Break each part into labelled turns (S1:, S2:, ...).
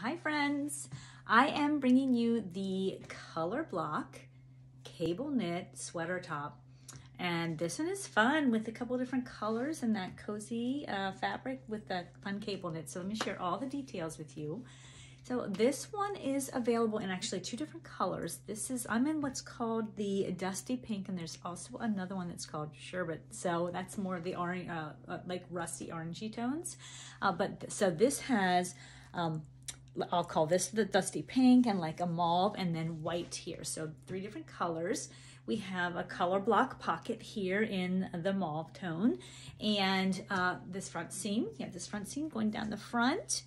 S1: Hi friends, I am bringing you the Color Block Cable Knit Sweater Top. And this one is fun with a couple different colors and that cozy uh, fabric with the fun cable knit. So let me share all the details with you. So this one is available in actually two different colors. This is, I'm in what's called the Dusty Pink and there's also another one that's called Sherbet. So that's more of the orange, uh, uh, like rusty orangey tones. Uh, but so this has um, I'll call this the dusty pink and like a mauve and then white here. So three different colors. We have a color block pocket here in the mauve tone and uh, this front seam. You have this front seam going down the front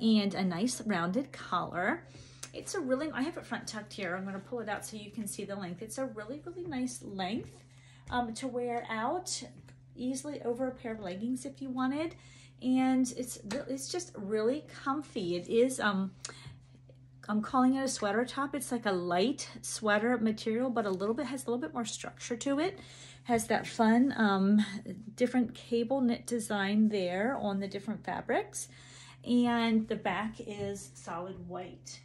S1: and a nice rounded collar. It's a really, I have it front tucked here. I'm gonna pull it out so you can see the length. It's a really, really nice length um, to wear out easily over a pair of leggings if you wanted and it's it's just really comfy. It is um I'm calling it a sweater top. It's like a light sweater material, but a little bit has a little bit more structure to it. Has that fun um, different cable knit design there on the different fabrics. And the back is solid white.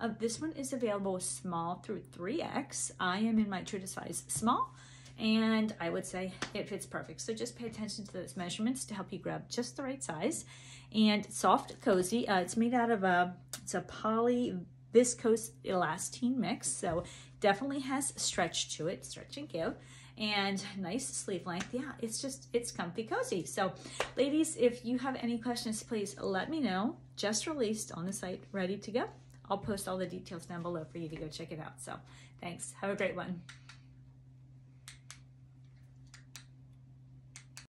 S1: Uh, this one is available small through 3X. I am in my true to size small and I would say it fits perfect. So just pay attention to those measurements to help you grab just the right size. And soft, cozy. Uh, it's made out of a, it's a poly viscose elastane mix, so definitely has stretch to it, stretch and give and nice sleeve length. Yeah, it's just, it's comfy cozy. So ladies, if you have any questions, please let me know. Just released on the site, ready to go. I'll post all the details down below for you to go check it out. So thanks. Have a great one.